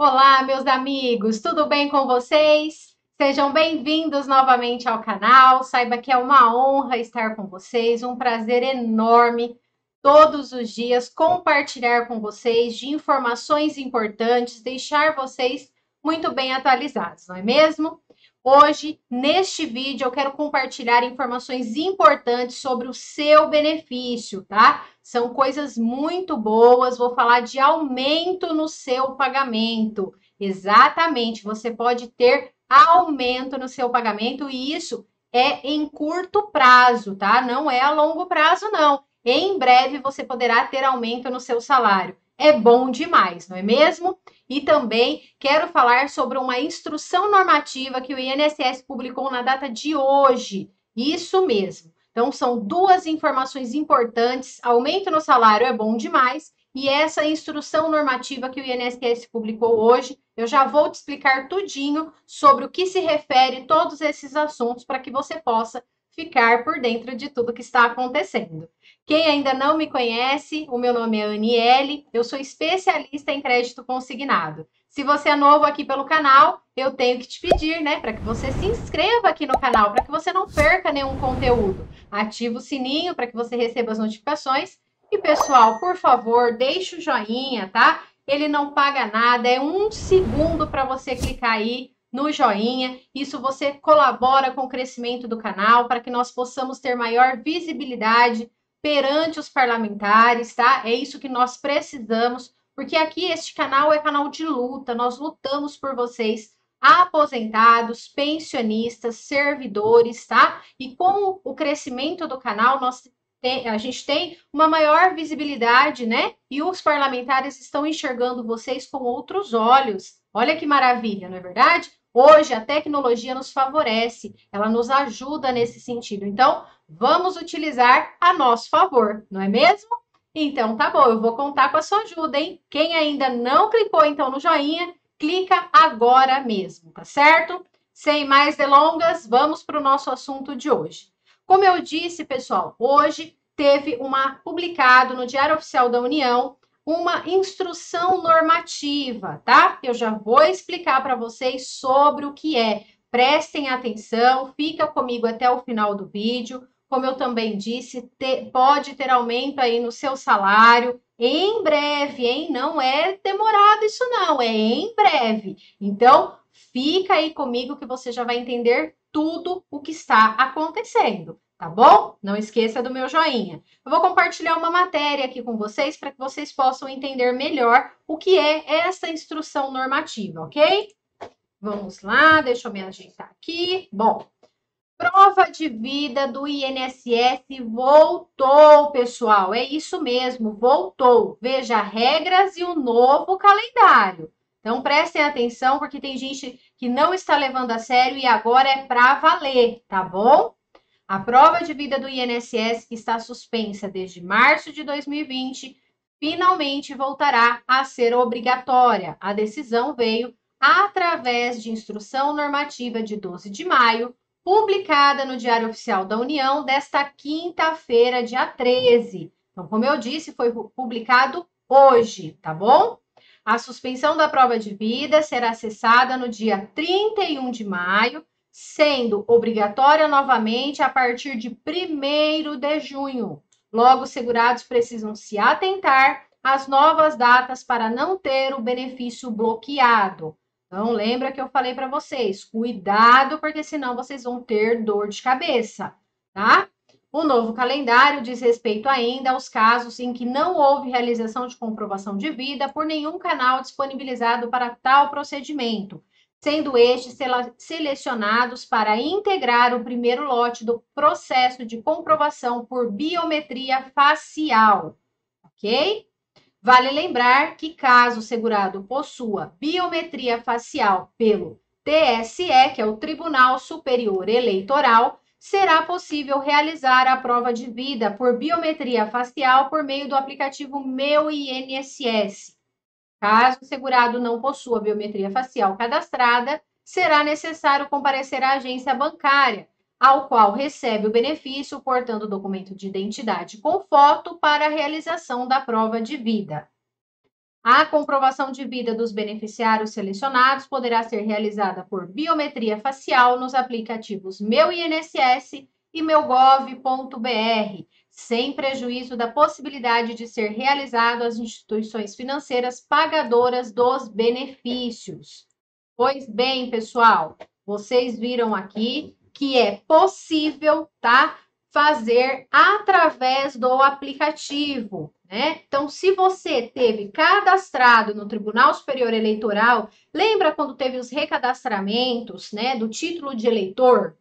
Olá, meus amigos, tudo bem com vocês? Sejam bem-vindos novamente ao canal. Saiba que é uma honra estar com vocês, um prazer enorme todos os dias compartilhar com vocês de informações importantes, deixar vocês muito bem atualizados, não é mesmo? Hoje, neste vídeo, eu quero compartilhar informações importantes sobre o seu benefício, tá? São coisas muito boas. Vou falar de aumento no seu pagamento. Exatamente, você pode ter aumento no seu pagamento e isso é em curto prazo, tá? Não é a longo prazo, não. Em breve você poderá ter aumento no seu salário. É bom demais, não é mesmo? E também quero falar sobre uma instrução normativa que o INSS publicou na data de hoje. Isso mesmo. Então, são duas informações importantes. Aumento no salário é bom demais. E essa instrução normativa que o INSS publicou hoje, eu já vou te explicar tudinho sobre o que se refere todos esses assuntos para que você possa ficar por dentro de tudo que está acontecendo. Quem ainda não me conhece, o meu nome é Aniele, eu sou especialista em crédito consignado. Se você é novo aqui pelo canal, eu tenho que te pedir, né, para que você se inscreva aqui no canal, para que você não perca nenhum conteúdo. Ativa o sininho para que você receba as notificações. E pessoal, por favor, deixe o joinha, tá? Ele não paga nada, é um segundo para você clicar aí no joinha. Isso você colabora com o crescimento do canal para que nós possamos ter maior visibilidade perante os parlamentares, tá? É isso que nós precisamos, porque aqui este canal é canal de luta, nós lutamos por vocês, aposentados, pensionistas, servidores, tá? E com o crescimento do canal, nós tem, a gente tem uma maior visibilidade, né? E os parlamentares estão enxergando vocês com outros olhos. Olha que maravilha, não é verdade? Hoje a tecnologia nos favorece, ela nos ajuda nesse sentido. Então, vamos utilizar a nosso favor, não é mesmo? Então, tá bom, eu vou contar com a sua ajuda, hein? Quem ainda não clicou então no joinha, clica agora mesmo, tá certo? Sem mais delongas, vamos para o nosso assunto de hoje. Como eu disse, pessoal, hoje teve uma publicado no Diário Oficial da União uma instrução normativa, tá? Eu já vou explicar para vocês sobre o que é. Prestem atenção, fica comigo até o final do vídeo. Como eu também disse, pode ter aumento aí no seu salário em breve, hein? Não é demorado isso não, é em breve. Então, fica aí comigo que você já vai entender tudo o que está acontecendo tá bom? Não esqueça do meu joinha. Eu vou compartilhar uma matéria aqui com vocês para que vocês possam entender melhor o que é essa instrução normativa, ok? Vamos lá, deixa eu me ajeitar aqui. Bom, prova de vida do INSS voltou, pessoal. É isso mesmo, voltou. Veja regras e o novo calendário. Então prestem atenção, porque tem gente que não está levando a sério e agora é para valer, tá bom? A prova de vida do INSS, que está suspensa desde março de 2020, finalmente voltará a ser obrigatória. A decisão veio através de instrução normativa de 12 de maio, publicada no Diário Oficial da União desta quinta-feira, dia 13. Então, como eu disse, foi publicado hoje, tá bom? A suspensão da prova de vida será cessada no dia 31 de maio sendo obrigatória novamente a partir de 1 de junho. Logo, os segurados precisam se atentar às novas datas para não ter o benefício bloqueado. Então, lembra que eu falei para vocês, cuidado, porque senão vocês vão ter dor de cabeça, tá? O novo calendário diz respeito ainda aos casos em que não houve realização de comprovação de vida por nenhum canal disponibilizado para tal procedimento, sendo estes selecionados para integrar o primeiro lote do processo de comprovação por biometria facial, ok? Vale lembrar que caso o segurado possua biometria facial pelo TSE, que é o Tribunal Superior Eleitoral, será possível realizar a prova de vida por biometria facial por meio do aplicativo Meu INSS Caso o segurado não possua biometria facial cadastrada, será necessário comparecer à agência bancária, ao qual recebe o benefício portando documento de identidade com foto para a realização da prova de vida. A comprovação de vida dos beneficiários selecionados poderá ser realizada por biometria facial nos aplicativos Meu INSS e meugov.br, sem prejuízo da possibilidade de ser realizado às instituições financeiras pagadoras dos benefícios. Pois bem, pessoal, vocês viram aqui que é possível, tá? Fazer através do aplicativo, né? Então, se você teve cadastrado no Tribunal Superior Eleitoral, lembra quando teve os recadastramentos, né, do título de eleitor?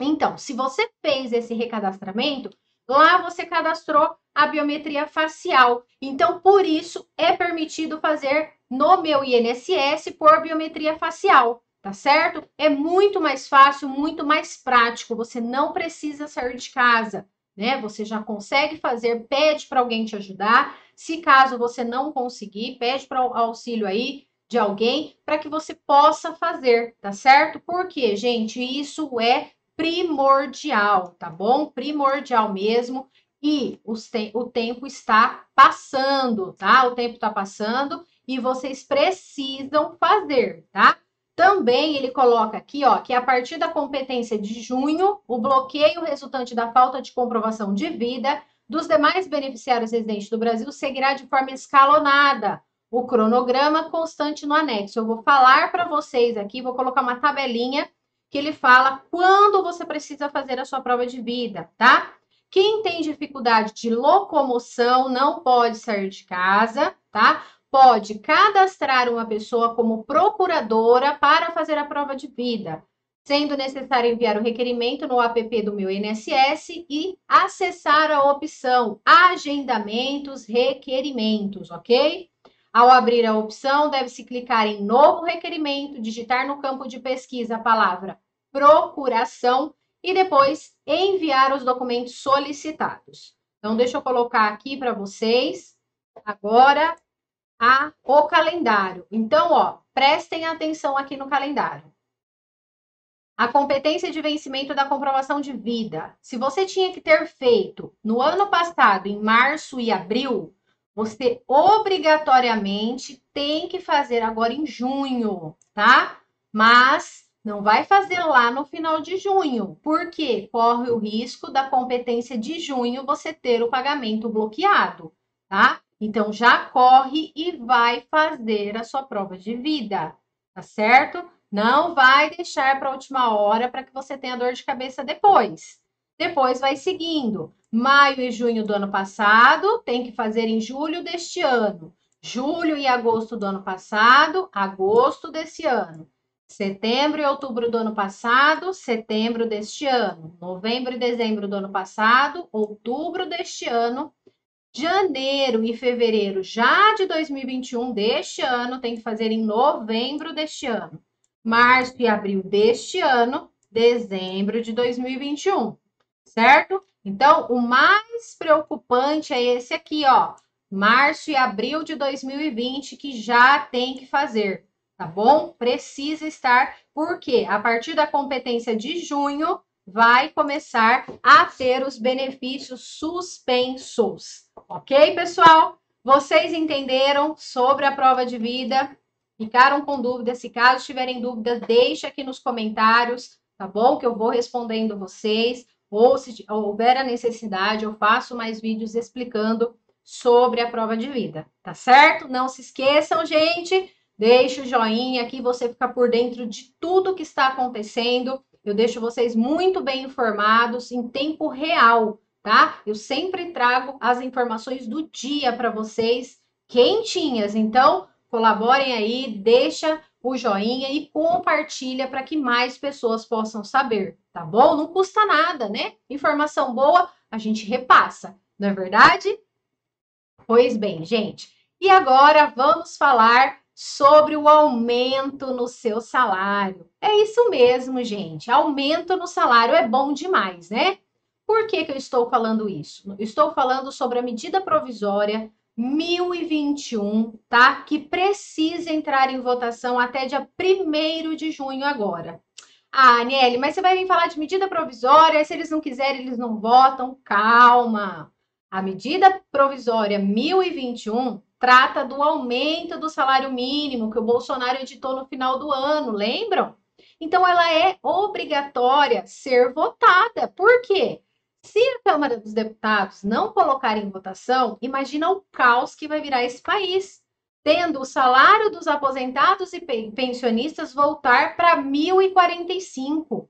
Então, se você fez esse recadastramento, lá você cadastrou a biometria facial. Então, por isso é permitido fazer no meu INSS por biometria facial, tá certo? É muito mais fácil, muito mais prático. Você não precisa sair de casa, né? Você já consegue fazer, pede para alguém te ajudar. Se caso você não conseguir, pede para o auxílio aí de alguém para que você possa fazer, tá certo? Porque, gente, isso é primordial, tá bom? Primordial mesmo. E te o tempo está passando, tá? O tempo está passando e vocês precisam fazer, tá? Também ele coloca aqui, ó, que a partir da competência de junho, o bloqueio resultante da falta de comprovação de vida dos demais beneficiários residentes do Brasil seguirá de forma escalonada. O cronograma constante no anexo. Eu vou falar para vocês aqui, vou colocar uma tabelinha que ele fala quando você precisa fazer a sua prova de vida, tá? Quem tem dificuldade de locomoção não pode sair de casa, tá? Pode cadastrar uma pessoa como procuradora para fazer a prova de vida, sendo necessário enviar o requerimento no app do meu INSS e acessar a opção Agendamentos Requerimentos, ok? Ao abrir a opção, deve-se clicar em Novo Requerimento, digitar no campo de pesquisa a palavra Procuração e depois enviar os documentos solicitados. Então, deixa eu colocar aqui para vocês agora a, o calendário. Então, ó, prestem atenção aqui no calendário. A competência de vencimento da comprovação de vida. Se você tinha que ter feito no ano passado, em março e abril, você obrigatoriamente tem que fazer agora em junho, tá? Mas não vai fazer lá no final de junho, porque corre o risco da competência de junho você ter o pagamento bloqueado, tá? Então já corre e vai fazer a sua prova de vida, tá certo? Não vai deixar para a última hora para que você tenha dor de cabeça depois. Depois vai seguindo. Maio e junho do ano passado, tem que fazer em julho deste ano. Julho e agosto do ano passado, agosto desse ano. Setembro e outubro do ano passado, setembro deste ano. Novembro e dezembro do ano passado, outubro deste ano. Janeiro e fevereiro já de 2021 deste ano, tem que fazer em novembro deste ano. Março e abril deste ano, dezembro de 2021 certo? Então, o mais preocupante é esse aqui, ó, março e abril de 2020, que já tem que fazer, tá bom? Precisa estar, porque a partir da competência de junho, vai começar a ter os benefícios suspensos, ok, pessoal? Vocês entenderam sobre a prova de vida? Ficaram com dúvidas? Se caso tiverem dúvidas, deixe aqui nos comentários, tá bom? Que eu vou respondendo vocês ou se houver a necessidade, eu faço mais vídeos explicando sobre a prova de vida, tá certo? Não se esqueçam, gente, deixe o joinha aqui, você fica por dentro de tudo que está acontecendo. Eu deixo vocês muito bem informados em tempo real, tá? Eu sempre trago as informações do dia para vocês quentinhas. Então, colaborem aí, deixa o joinha e compartilha para que mais pessoas possam saber, tá bom? Não custa nada, né? Informação boa a gente repassa, não é verdade? Pois bem, gente. E agora vamos falar sobre o aumento no seu salário. É isso mesmo, gente. Aumento no salário é bom demais, né? Por que, que eu estou falando isso? estou falando sobre a medida provisória 1021, tá? Que precisa entrar em votação até dia 1 de junho agora. Ah, Aniele, mas você vai vir falar de medida provisória, se eles não quiserem, eles não votam. Calma. A medida provisória 1021 trata do aumento do salário mínimo que o Bolsonaro editou no final do ano, lembram? Então ela é obrigatória ser votada. Por quê? Se a Câmara dos Deputados não colocar em votação, imagina o caos que vai virar esse país, tendo o salário dos aposentados e pensionistas voltar para 1.045.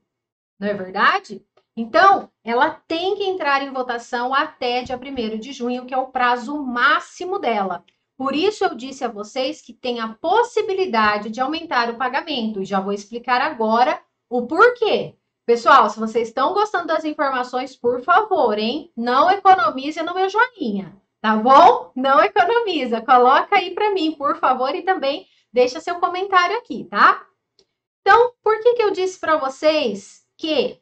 Não é verdade? Então, ela tem que entrar em votação até dia 1 de junho, que é o prazo máximo dela. Por isso eu disse a vocês que tem a possibilidade de aumentar o pagamento. E já vou explicar agora o porquê. Pessoal, se vocês estão gostando das informações, por favor, hein? Não economize no meu joinha, tá bom? Não economiza. Coloca aí para mim, por favor, e também deixa seu comentário aqui, tá? Então, por que que eu disse para vocês que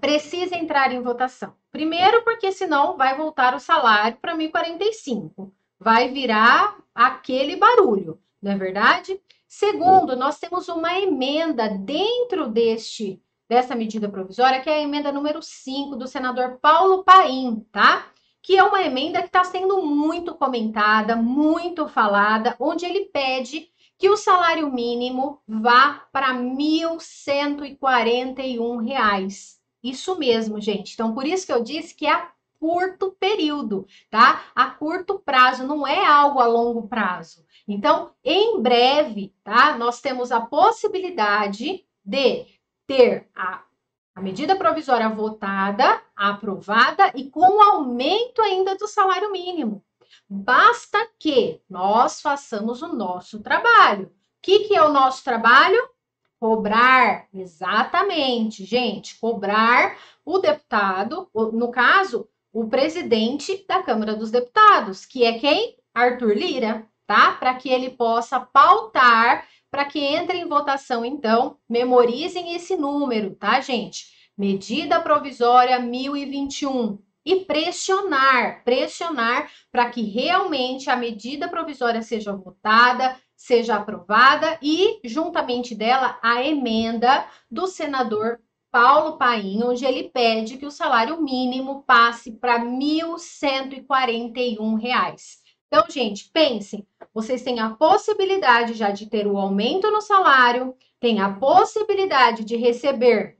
precisa entrar em votação? Primeiro, porque senão vai voltar o salário para 1.045. Vai virar aquele barulho, não é verdade? Segundo, nós temos uma emenda dentro deste dessa medida provisória, que é a emenda número 5 do senador Paulo Paim, tá? Que é uma emenda que está sendo muito comentada, muito falada, onde ele pede que o salário mínimo vá para R$ 1.141. Isso mesmo, gente. Então, por isso que eu disse que é a curto período, tá? A curto prazo, não é algo a longo prazo. Então, em breve, tá? Nós temos a possibilidade de ter a, a medida provisória votada, aprovada e com aumento ainda do salário mínimo. Basta que nós façamos o nosso trabalho. O que, que é o nosso trabalho? Cobrar, exatamente, gente, cobrar o deputado, no caso, o presidente da Câmara dos Deputados, que é quem? Arthur Lira, tá? Para que ele possa pautar para que entre em votação, então, memorizem esse número, tá, gente? Medida provisória 1021. E pressionar, pressionar para que realmente a medida provisória seja votada, seja aprovada e, juntamente dela, a emenda do senador Paulo Paim, onde ele pede que o salário mínimo passe para R$ 1.141. Então, gente, pensem, vocês têm a possibilidade já de ter o aumento no salário, tem a possibilidade de receber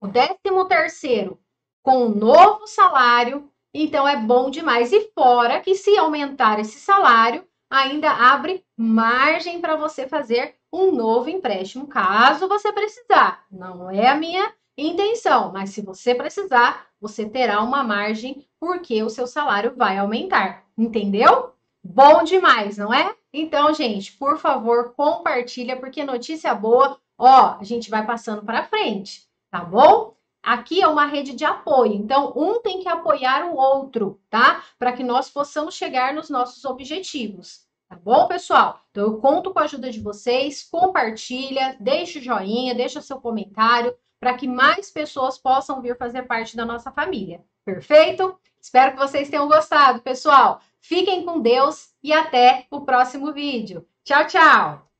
o 13 terceiro com um novo salário, então é bom demais. E fora que se aumentar esse salário, ainda abre margem para você fazer um novo empréstimo, caso você precisar. Não é a minha intenção, mas se você precisar, você terá uma margem porque o seu salário vai aumentar. Entendeu? Bom demais, não é? Então, gente, por favor, compartilha, porque notícia boa, ó, a gente vai passando para frente, tá bom? Aqui é uma rede de apoio, então um tem que apoiar o outro, tá? Para que nós possamos chegar nos nossos objetivos. Tá bom, pessoal? Então eu conto com a ajuda de vocês, compartilha, deixa o joinha, deixa seu comentário para que mais pessoas possam vir fazer parte da nossa família. Perfeito? Espero que vocês tenham gostado, pessoal. Fiquem com Deus e até o próximo vídeo. Tchau, tchau!